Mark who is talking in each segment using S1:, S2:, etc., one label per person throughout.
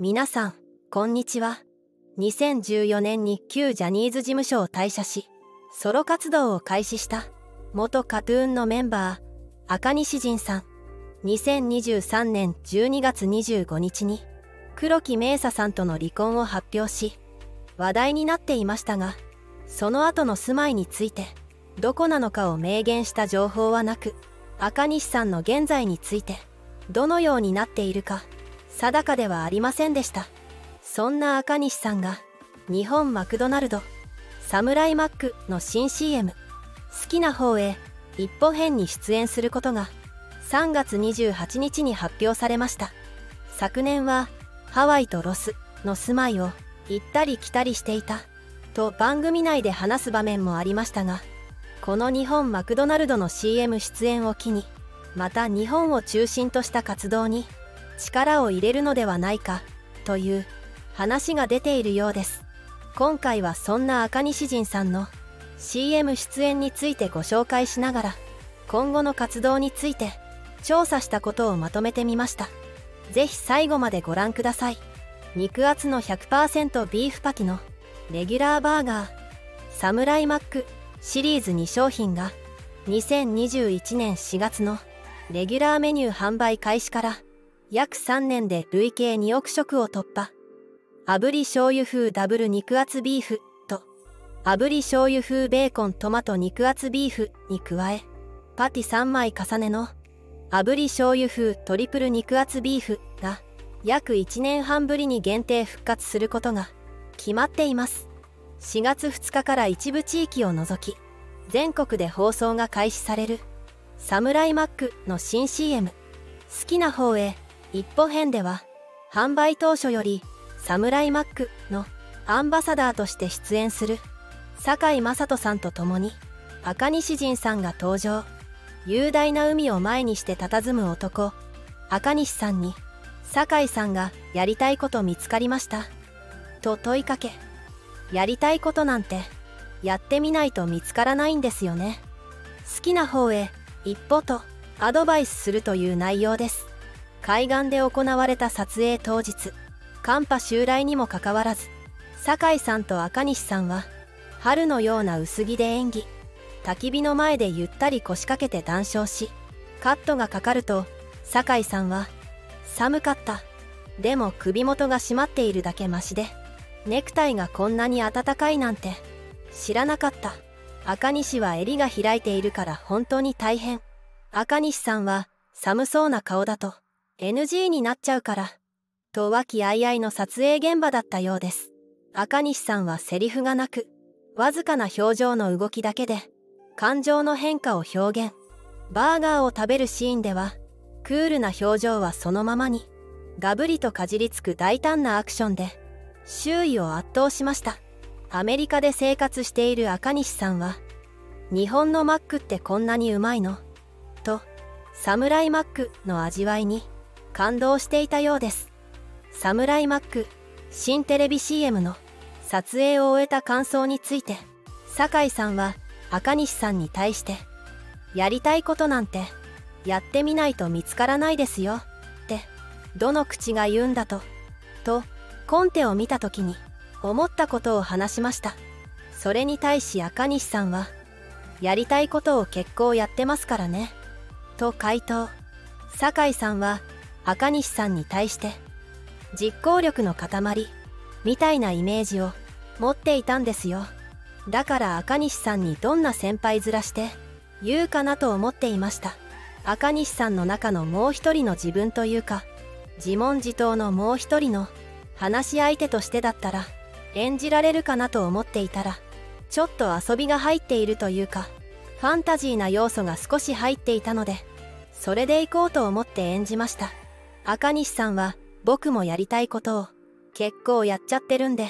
S1: 皆さんこんにちは。2014年に旧ジャニーズ事務所を退社しソロ活動を開始した元カトゥーンのメンバー赤西仁さん。2023年12月25日に黒木明沙さんとの離婚を発表し話題になっていましたがその後の住まいについてどこなのかを明言した情報はなく赤西さんの現在についてどのようになっているか定かではありませんでした。そんな赤西さんが日本マクドナルドサムライマックの新 CM 好きな方へ一歩編に出演することが3月28日に発表されました。昨年はハワイとロスの住まいを行ったり来たりしていたと番組内で話す場面もありましたがこの日本マクドナルドの CM 出演を機にまた日本を中心とした活動に力を入れるのではないかという話が出ているようです。今回はそんな赤西仁さんの CM 出演についてご紹介しながら今後の活動について調査したことをまとめてみました。是非最後までご覧ください。肉厚の100%ビーフパティのレギュラーバーガーサムライマックシリーズ2商品が2021年4月のレギュラーメニュー販売開始から約3年で累計2億食を突破。炙り醤油風ダブル肉厚ビーフと炙り醤油風ベーコントマト肉厚ビーフに加えパティ3枚重ねの炙り醤油風トリプル肉厚ビーフが約1年半ぶりに限定復活することが決まっています。4月2日から一部地域を除き全国で放送が開始されるサムライマックの新 CM 好きな方へ一歩編では販売当初よりサムライマックのアンバサダーとして出演する堺雅人さんと共に赤西仁さんが登場。雄大な海を前にして佇む男赤西さんに堺さんがやりたいこと見つかりました。と問いかけやりたいことなんてやってみないと見つからないんですよね。好きな方へ一歩とアドバイスするという内容です。海岸で行われた撮影当日寒波襲来にもかかわらず酒井さんと赤西さんは春のような薄着で演技焚き火の前でゆったり腰掛けて談笑しカットがかかると酒井さんは「寒かったでも首元が締まっているだけマシでネクタイがこんなに暖かいなんて知らなかった。赤西は襟が開いているから本当に大変。赤西さんは寒そうな顔だと NG になっちゃうから。と和気あいあいの撮影現場だったようです。赤西さんはセリフがなくわずかな表情の動きだけで感情の変化を表現。バーガーを食べるシーンではクールな表情はそのままにガブリとかじりつく大胆なアクションで周囲を圧倒しました。アメリカで生活している赤西さんは日本のマックってこんなにうまいの？とサムライマックの味わいに感動していたようです。サムライマック新テレビ CM の撮影を終えた感想について酒井さんは赤西さんに対してやりたいことなんてやってみないと見つからないですよってどの口が言うんだととコンテを見た時に思ったことを話しました。それに対し赤西さんはやりたいことを結構やってますからねと回答。酒井さんは赤西さんに対して実行力の塊みたいなイメージを持っていたんですよ。だから赤西さんにどんな先輩面して言うかなと思っていました。赤西さんの中のもう一人の自分というか自問自答のもう一人の話し相手としてだったら演じられるかなと思っていたらちょっと遊びが入っているというかファンタジーな要素が少し入っていたのでそれで行こうと思って演じました。赤西さんは僕もやりたいことを結構やっちゃってるんで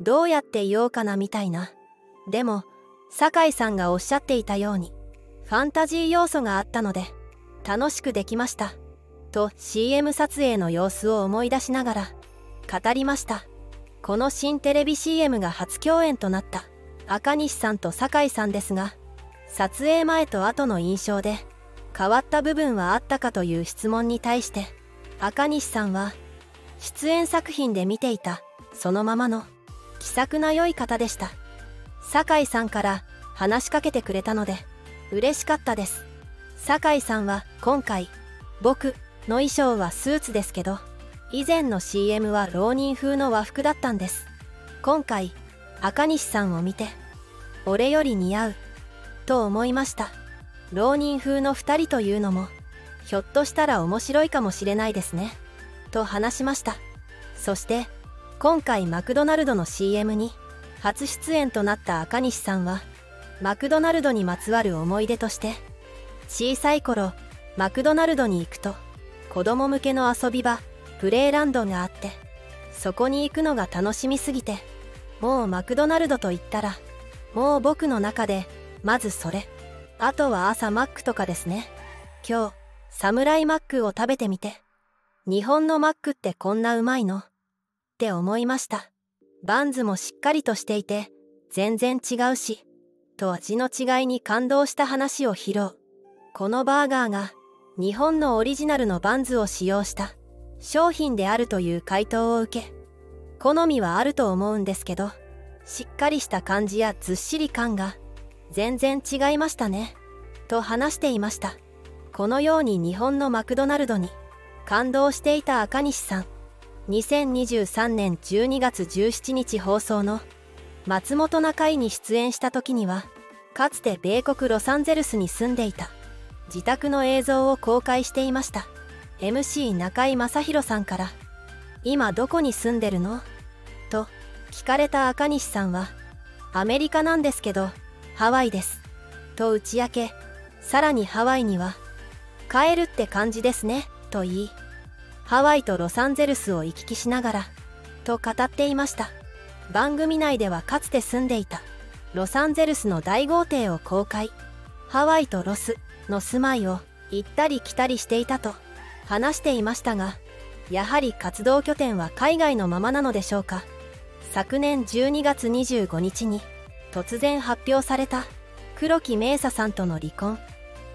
S1: どうやって言おうかなみたいな。でも酒井さんがおっしゃっていたようにファンタジー要素があったので楽しくできました。と CM 撮影の様子を思い出しながら語りました。この新テレビ CM が初共演となった赤西さんと酒井さんですが撮影前と後の印象で変わった部分はあったかという質問に対して赤西さんは出演作品で見ていたそのままの気さくな良い方でした。酒井さんから話しかけてくれたので嬉しかったです。酒井さんは今回僕の衣装はスーツですけど以前の CM は浪人風の和服だったんです。今回赤西さんを見て俺より似合うと思いました。浪人風の2人というのもひょっとしたら面白いかもしれないですね。と話しました。そして今回マクドナルドの CM に初出演となった赤西さんはマクドナルドにまつわる思い出として小さい頃マクドナルドに行くと子供向けの遊び場プレイランドがあってそこに行くのが楽しみすぎてもうマクドナルドと言ったらもう僕の中でまずそれ。あとは朝マックとかですね。今日サムライマックを食べてみて。日本のマックってこんなうまいの？って思いました。バンズもしっかりとしていて全然違うしと味の違いに感動した話を披露。このバーガーが日本のオリジナルのバンズを使用した商品であるという回答を受け好みはあると思うんですけどしっかりした感じやずっしり感が全然違いましたね。と話していました。このように日本のマクドナルドに感動していた赤西さん。2023年12月17日放送の松本中井に出演した時にはかつて米国ロサンゼルスに住んでいた自宅の映像を公開していました。MC 中井正宏さんから「今どこに住んでるの?」と聞かれた赤西さんは「アメリカなんですけどハワイです」と打ち明けさらにハワイには「帰るって感じですね」と言いハワイとロサンゼルスを行き来しながらと語っていました。番組内ではかつて住んでいたロサンゼルスの大豪邸を公開。ハワイとロスの住まいを行ったり来たりしていたと話していましたがやはり活動拠点は海外のままなのでしょうか。昨年12月25日に突然発表された黒木明沙さんとの離婚。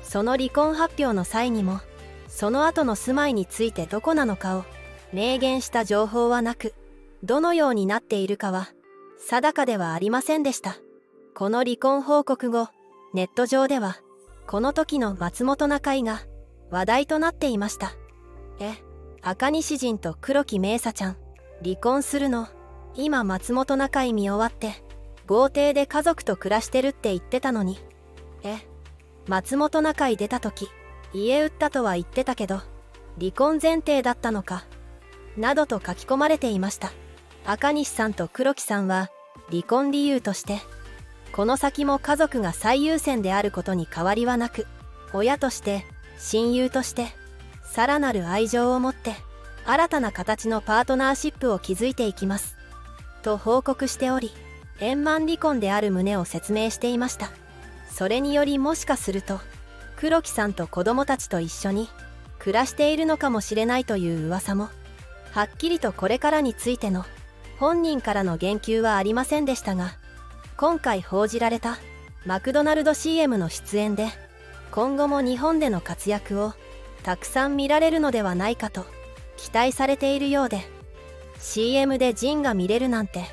S1: その離婚発表の際にもその後の住まいについてどこなのかを明言した情報はなくどのようになっているかは定かではありませんでした。この離婚報告後ネット上ではこの時の松本中井が話題となっていました。え赤西仁と黒木明沙ちゃん離婚するの今松本中井見終わって豪邸で家族と暮らしてるって言ってたのに。え松本中井出た時家売ったとは言ってたけど離婚前提だったのかなどと書き込まれていました。赤西さんと黒木さんは離婚理由としてこの先も家族が最優先であることに変わりはなく親として親友としてさらなる愛情を持って新たな形のパートナーシップを築いていきます。と報告しており円満離婚である旨を説明していました。それによりもしかすると黒木さんと子供たちと一緒に暮らしているのかもしれないという噂もはっきりとこれからについての本人からの言及はありませんでしたが今回報じられたマクドナルド CM の出演で今後も日本での活躍をたくさん見られるのではないかと期待されているようで CM でジンが見れるなんて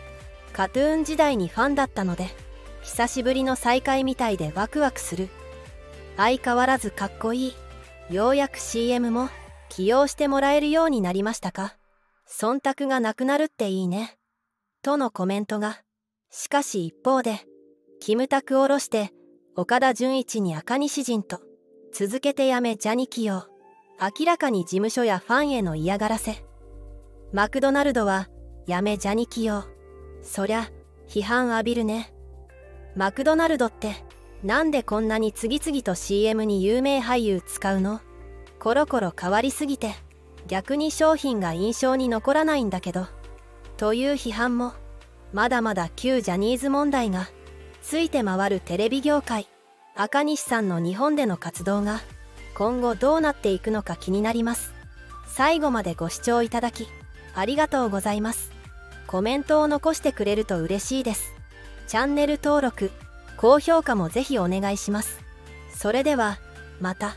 S1: カトゥーン時代にファンだったので久しぶりの再会みたいでワクワクする。相変わらずかっこいい。ようやく CM も起用してもらえるようになりましたか。忖度がなくなるっていいね。とのコメントが。しかし一方でキムタク下ろして岡田准一に赤西陣と続けてやめジャニ起用明らかに事務所やファンへの嫌がらせ。マクドナルドはやめジャニ起用そりゃ批判浴びるね。マクドナルドってなんでこんなに次々と CM に有名俳優使うの？コロコロ変わりすぎて逆に商品が印象に残らないんだけど。という批判もまだまだ旧ジャニーズ問題がついて回るテレビ業界。赤西さんの日本での活動が今後どうなっていくのか気になります。最後までご視聴いただきありがとうございます。コメントを残してくれると嬉しいです。チャンネル登録高評価もぜひお願いしますそれではまた。